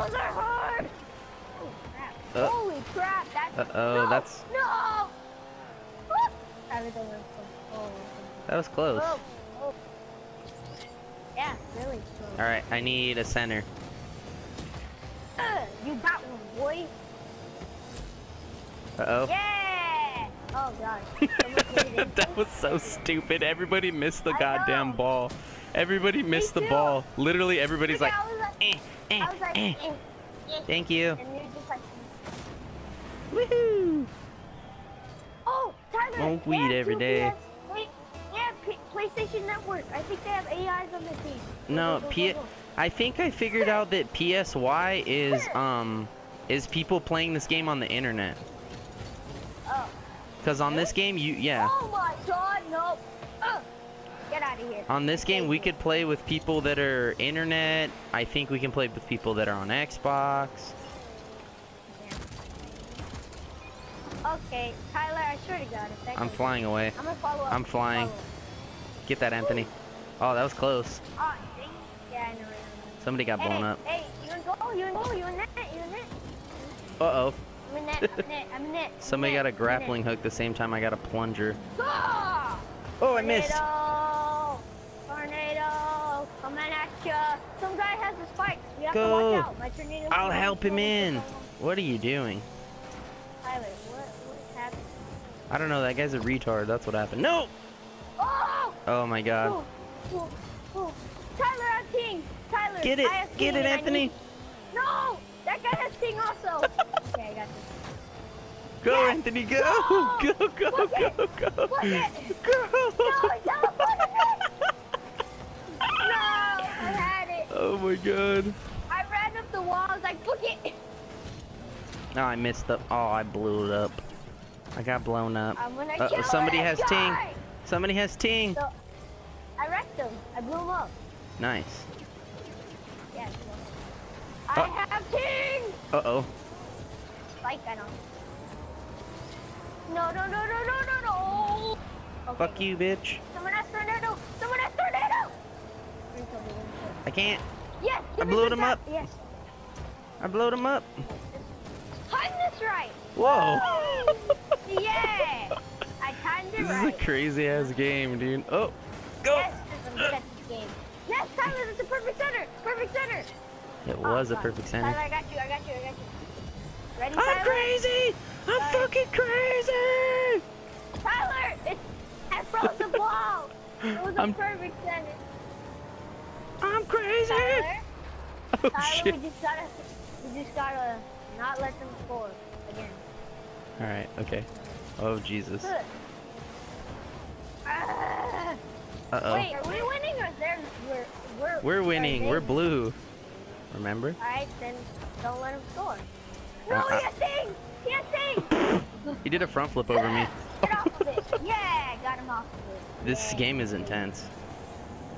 Bubbles are hard. Oh, crap. Uh, Holy crap! That's uh-oh, no, that's- no. Was That was close. oh, oh. Yeah, really close. All right, I need a center. Ugh, you got one, boy. Uh oh. Yeah. Oh god. Someone hit it. that was so stupid. Everybody missed the I goddamn know. ball. Everybody missed the ball. Literally, everybody's like, I was like, eh, eh, I was like, eh. Thank you. And you're just like, Woohoo! oh, Tyler. Smoke weed every day. Yeah, PlayStation Network. I think they have AIs on the team. No, P. I think I figured out that PSY is um is people playing this game on the internet. Oh. Cause on this game, you yeah, Oh my god, no. Ugh. Get out of here. on this game we could play with people that are internet. I think we can play with people that are on Xbox. Okay, Tyler, I swear to God, I'm flying away. I'm gonna follow up. I'm flying. Follow. Get that, Anthony. Oh, that was close. Oh. Yeah, I know. Somebody got blown up. Hey, you in goal? You in goal? You in net? You in net? Uh oh. I'm in net. I'm in net. I'm in net. Somebody got a net, I'm in grappling hook the same time I got a plunger. Oh, I missed. Go. watch out. My. I'll help him in. What are you doing? Tyler, what what happened? I don't know. That guy's a retard. That's what happened. No. Oh! Oh my God. Oh, oh. Tyler has ting. Tyler. Get it. Get it, Anthony. need- No! That guy has ting also. okay, I got this. Go, Yes. Anthony. Go. No. Go. Go. It. Go. Go. Go. No, me! No, I had it. Oh my God. I the wall. I was like, book it. No, I missed the. Oh, I blew it up. I got blown up. I'm gonna Uh, kill somebody this has ting. Somebody has ting. So, I wrecked him. I blew him up. Nice. Yeah. So. I Uh. have ting. Uh oh. Spike, I don't. No, no, no, no, no, no, no. Okay, Fuck you, bitch. Someone has tornado. Someone has tornado. Bring Toby, bring Toby. I can't. Yes. I give me blew the him up. Yes. I blowed him up. Time this right. Whoa. Yeah. I timed it This is right. a crazy ass game, dude. Oh, go. Yes, I'm good this game. Yes, Tyler, that's a perfect center. Perfect center. It Oh, was a perfect center. Tyler, I got you. I got you. I got you. Ready, I'm Tyler? crazy. I'm Tyler. fucking crazy. Tyler, it's I froze the ball. It was a I'm- perfect center. I'm crazy. Tyler, Oh Tyler, shit. we just gotta, we just gotta not let them score again. All right. Okay. Oh Jesus. Uh oh. Wait, are we winning or they're we're we're We're winning. We're blue. Remember? All right, then don't let them score. No, Uh, he has thing. He has thing. He did a front flip over me. Get off of it. Yeah, got him off of it. This game is intense.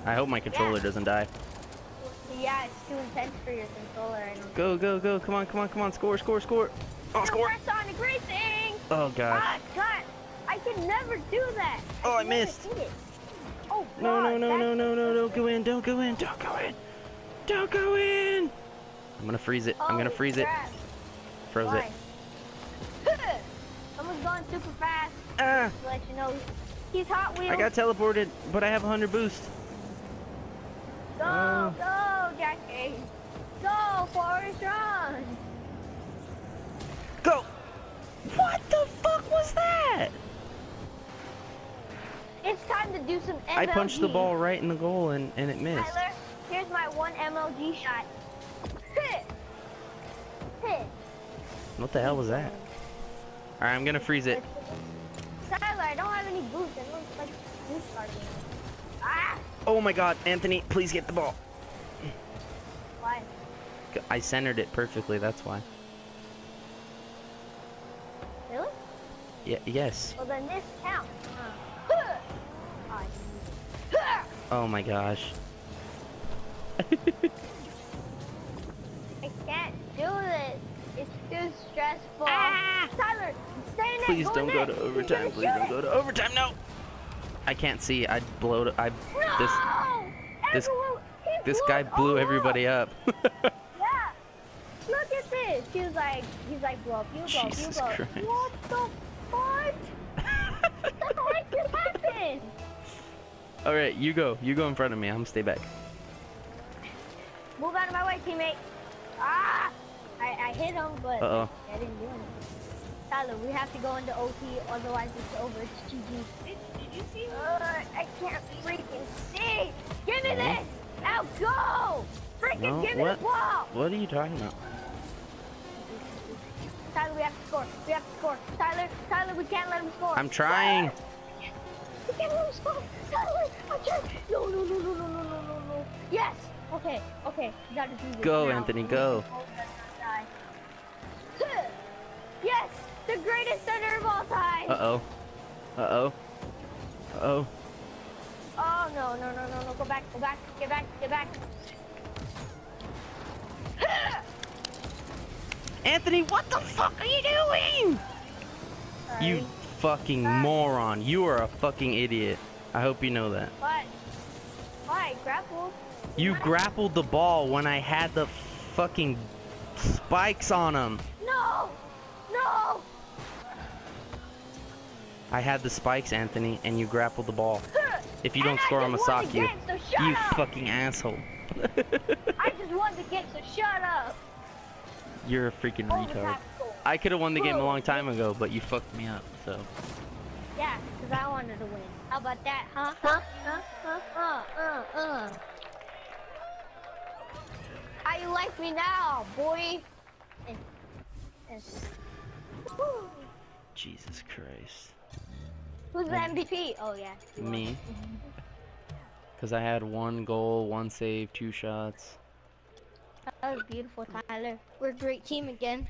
I hope my controller Yeah. doesn't die. Yeah, it's too intense for your controller. Go, go, go. Come on, come on, come on. Score, score, score. Oh, score. Racing! Oh, gosh. Ah, God! I can never do that! Oh, I missed. it. Oh, No, no, God, no, no, no, no. Don't go in. Don't go in. Don't go in. Don't go in. I'm gonna freeze it. I'm gonna Holy freeze it. crap. Froze it. Someone's going super fast. Ah! To let you know, he's Hot Wheels. I got teleported, but I have 100 boost. Go, Oh. go, Jackie! Go, Forrest Run! Go! What the fuck was that? It's time to do some MLG. I punched the ball right in the goal and, and it missed. Tyler, here's my one MLG shot. Hit! Hit! What the hell was that? Alright, I'm gonna freeze it. Tyler, I don't have any boots. I don't like starting. Ah! Oh my god, Anthony, please get the ball. Why? I centered it perfectly, that's why. Really? Yeah, yes. Well, then this counts. Huh. Ah, Huh. Oh my gosh. I can't do this. It's too stressful. Ah! Tyler, stay in there. Please go don't go to overtime. Please don't go to overtime. No. I can't see. I blowed. I No! this this Everyone- this guy blew everybody up. Yeah. this? He was like, he's like, blow up, you blow up, you Jesus blow up. Christ. What the fuck? What the heck just happened? All right, you go. You go in front of me. I'm gonna stay back. Move out of my way, teammate. Ah! I, I hit him, but Uh-oh. I didn't do anything. Tyler, we have to go into OT, otherwise it's over. It's GG. Did, did you see? Uh, I can't freaking see. Give me No. this. Now go. Freaking No, give me what? the ball. What are you talking about? Tyler, we have to score. We have to score. Tyler, Tyler, we can't let him score. I'm trying. We can't let him. Tyler, I'm. No, no, no, no, no, no, no, no, no. Yes. Okay, okay. We gotta do this Go, now. Anthony, go. both gotta not die. Yes, the greatest center of all time. Uh oh. Uh oh. Uh oh. Oh no, no, no, no, no. Go back, go back, get back, get back. Anthony, what the fuck are you doing? You Sorry. Fucking moron. You are a fucking idiot. I hope you know that. What? Why? Grapple? You grappled the ball when I had the fucking spikes on them. No! No! I had the spikes, Anthony, and you grappled the ball. If you don't I score, I'm gonna sock you. game, so You up! fucking asshole. I just won the game, so shut up! You're a freaking retard. Overtime score. I could have won the game a long time ago, but you fucked me up, so. Yeah, because I wanted to win. How about that, huh? Huh? Huh? Huh? Uh, uh, uh. How you like me now, boy? Jesus Christ. Who's the MVP? Oh, yeah. you. Me. Because I had one goal, one save, two shots. That was beautiful, Tyler. We're a great team again.